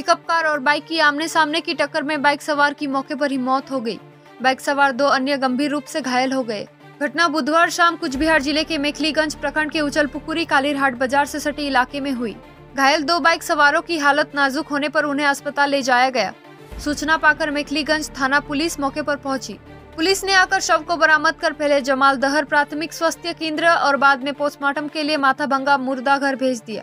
Pickup car और bike की आमने सामने की टक्कर में बाइक सवार की मौके पर ही मौत हो गई। बाइक सवार दो अन्य गंभीर रूप से घायल हो गए। घटना बुधवार शाम कुछ बिहार ज़िले के मेखलीगंज प्रखंड के उचल उचलपुकुरी कालीरहाट बाज़ार से सटे इलाके में हुई। घायल दो बाइक सवारों की हालत नाजुक होने पर उन्हें अस्पताल ले जाया गया। सूचना पाकर मेखलीगंज थाना पुलिस मौके पर पहुँची। पुलिस ने आकर शव को बरामद कर पहले जमाल दहर प्राथमिक स्वास्थ्य केंद्र और बाद में पोस्टमार्टम के लिए माथाभंगा मुर्दा घर भेज दिया।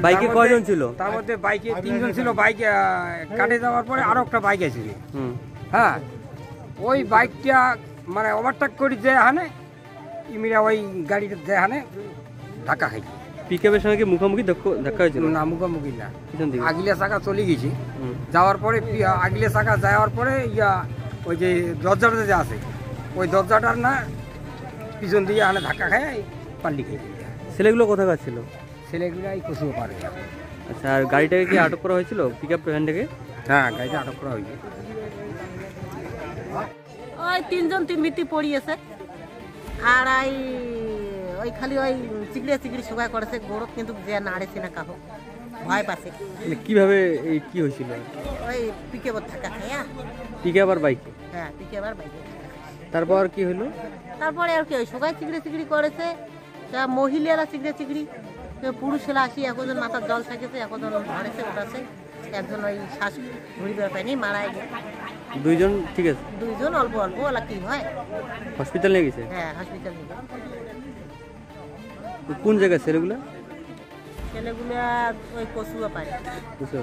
বাইকে তার কয়জন ছিল? তার মধ্যে বাইকে তিনজন ছিল বাইক কাটে যাওয়ার পরে আরও একটা বাইক হুম। হ্যাঁ ওই বাইকটা মানে ওভারটেক করে যে হানে ইমিরা ওই গাড়িটা যে হানে ধাক্কা খাইছে পিকআপের সঙ্গে কি মুখোমুখি ধাক্কা- হয়েছিল? না মুখোমুখি না। আগিলে চাকা চলে গেছি। যাওয়ার পরে আগিলে চাকা যাওয়ার পরে ইয়া ওই যে দরজাটা যে আছে ওই দরজাটার না পিছন দিয়ে আনে ধাক্কা খায় পাল্লি খেয়ে। ছেলেগুলো কোথাকার ছিল? ছেলেগুলাই কচুও পারে। আচ্ছা আর গাড়িটাকে কি আটক করা হয়েছিল? পিকআপ ভ্যানটাকে হ্যাঁ গাড়িটা আটক করা হয়েছে। ওই তিনজন তিন ভিত্তি পড়িয়েছে। আর ওই ওই খালি ওই চিগড়ে চিগড়ি সবাই করেছে গৌরব কিন্তু যে নাড়েছে না কাহো ভয় পাছে মানে কীভাবে এই কি হয়েছিল? ওই পিকে বোর থাকা পিকআপ আর বাইকে হ্যাঁ পিকে আবার বাইকে তারপর কি হলো? তারপরে আর কি ওই সবাই চিগড়ে চিগড়ি করেছে। তা মহিলারা চিগড়ে চিগড়ি কেউ পুরুষেরা আসি একজন মাথার জল থাকেছে একজন ধরেছে ওঠাছে একজন ওই শ্বাস ঘুরিবার পায়নি মারা দুইজন ঠিক আছে? দুইজন অল্প অল্প ওলা কি হয়? হসপিটাল নিয়ে গেছে? হ্যাঁ হসপিটাল নিয়ে কোন জায়গায় ছেলেগুলা ছেলেগুলা ওই কচুয়া পায়। কচুয়া